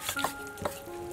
はい。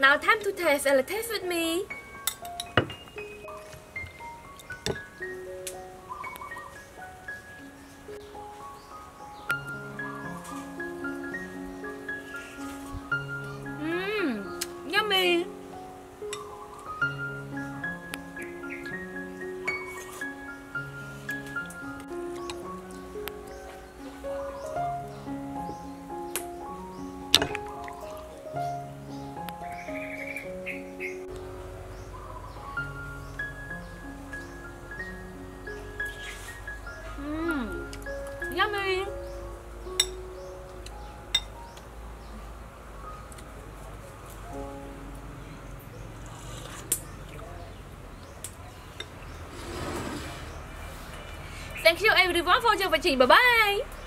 Now time to taste and taste with me. Thank you everyone for watching. Bye bye.